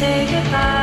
say goodbye.